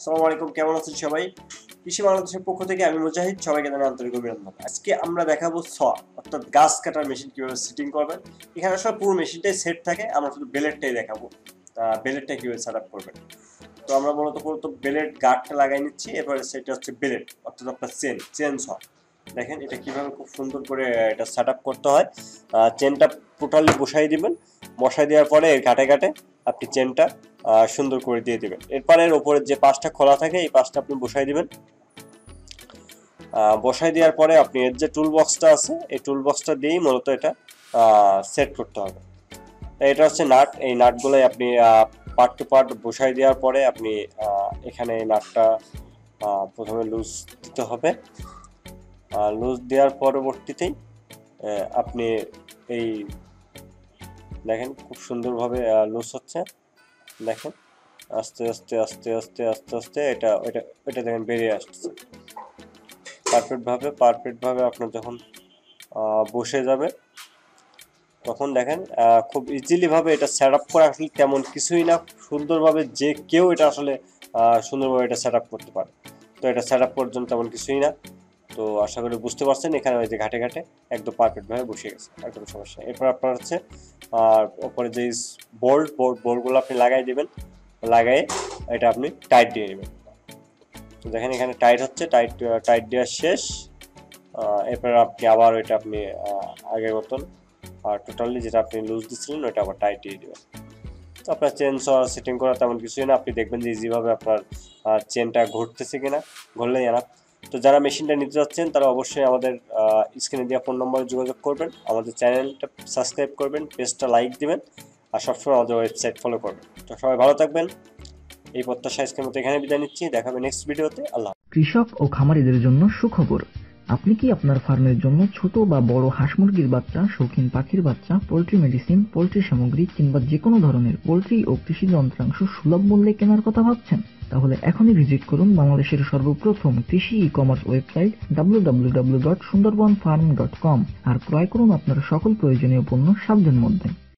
আসসালামু আলাইকুম, কেমন আছেন সবাই? কৃষি বাংলাদেশের পক্ষ থেকে আমি মুজাহিদ, সবাইকে জানাই আন্তরিক অভিনন্দন। আজকে আমরা দেখাবো স, অর্থাৎ গাছ কাটার মেশিন কীভাবে সেটিং করবেন। এখানে আসলে পুরো মেশিনটাই সেট থাকে, আমরা শুধু বেলেটটাই দেখাবো। তা বেলেটটা কীভাবে সেট আপ করবেন? তো আমরা মূলত মূলত বেলেট গার্ডটা লাগাই নিচ্ছি, এরপরে সেটা হচ্ছে বেলেট অর্থাৎ আপনার চেন চেন স দেখেন এটা কীভাবে খুব সুন্দর করে এটা সেট করতে হয়। চেনটা টোটালি বসাই দিবেন। বসাই দেওয়ার পরে এর কাটে কাটে আপনি চেনটা সুন্দর করে দিয়ে দিবেন। এরপরে এর উপরে যে পাশটা খোলা থাকে, এই পাশটা আপনি বসাই দিবেন। বসাই দেওয়ার পরে আপনি এর যে টুল বক্সটা আছে, এই টুল বক্সটা দিয়েই মূলত এটা সেট করতে হবে। এটা হচ্ছে নাট। এই নাটগুলোই আপনি পার্ট টু পার্ট বসাই দেওয়ার পরে আপনি এখানে এই নাটটা প্রথমে লুজ দিতে হবে। লুজ দেওয়ার পরবর্তীতেই আপনি এই, দেখেন খুব সুন্দরভাবে লুজ হচ্ছে। দেখেন আস্তে আস্তে আস্তে আস্তে আস্তে আস্তে এটা ওইটা এটা দেখেন বেরিয়ে আসছে। পারফেক্টভাবে পারফেক্টভাবে আপনার যখন বসে যাবে, তখন দেখেন খুব ইজিলি ভাবে এটা সেট আপ করা আসলে তেমন কিছুই না। সুন্দরভাবে যে কেউ এটা আসলে সুন্দরভাবে এটা সেট আপ করতে পারে। তো এটা সেট আপ করার জন্য তেমন কিছুই না। তো আশা করি বুঝতে পারছেন, এখানে ওই যে ঘাটে ঘাটে একদম পারফেক্টভাবে বসে গেছে, একদম সমস্যা এরপর আপনার হচ্ছে আর ওপরে যে বোল্ট বোল্ট বোল্টগুলো আপনি লাগাই দিবেন লাগাই এটা আপনি টাইট দিয়ে নেবেন। তো দেখেন এখানে টাইট হচ্ছে টাইট টাইট দেওয়া শেষ। এরপর আপনি আবার ওইটা আপনি আগের মতন, আর টোটালি যেটা আপনি লুজ দিচ্ছিলেন ওইটা আবার টাইট দিয়ে দেবেন। তো আপনার চেন সেটিং করা তেমন কিছুই না, আপনি দেখবেন যে ইজিভাবে আপনার চেনটা ঘুরতেছে কিনা, ঘুরলেই জানা তো যারা মেশিনটা নিতে যাচ্ছেন, তারা অবশ্যই আমাদের স্ক্রিনে দেওয়া ফোন নম্বরে যোগাযোগ করবেন। আমাদের চ্যানেলটা সাবস্ক্রাইব করবেন, পেজটা লাইক দিবেন, আর সবসময় আমাদের ওয়েবসাইট ফলো করবেন। তো সবাই ভালো থাকবেন। এই প্রত্যাশা আজকের মতো এখানে বিদায় নিচ্ছি। দেখাবে নেক্সট ভিডিওতে আল্লাহ কৃষক ও খামারিদের জন্য সুখবর। আপনি কি আপনার ফার্মের জন্য ছোট বা বড় হাঁস মুরগির বাচ্চা, শৌখিন পাখির বাচ্চা, পোল্ট্রি মেডিসিন, পোল্ট্রি সামগ্রী কিংবা যে কোনো ধরনের পোল্ট্রি ও কৃষি যন্ত্রাংশ সুলভ মূল্যে কেনার কথা ভাবছেন? তাহলে এখনই ভিজিট করুন বাংলাদেশের সর্বপ্রথম কৃষি ই কমার্স ওয়েবসাইট www.sundarbanfarm.com আর ক্রয় করুন আপনার সকল প্রয়োজনীয় পণ্য সাধ্যের মধ্যে।